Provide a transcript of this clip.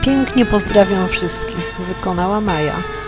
Pięknie pozdrawiam wszystkich. Wykonała Maja.